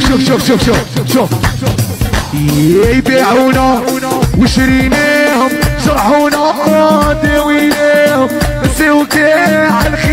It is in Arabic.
شوف شوف شوف شوف شوف شوف. يبيعونا وشريناهم جرحونا داويناهم سوكي على الخير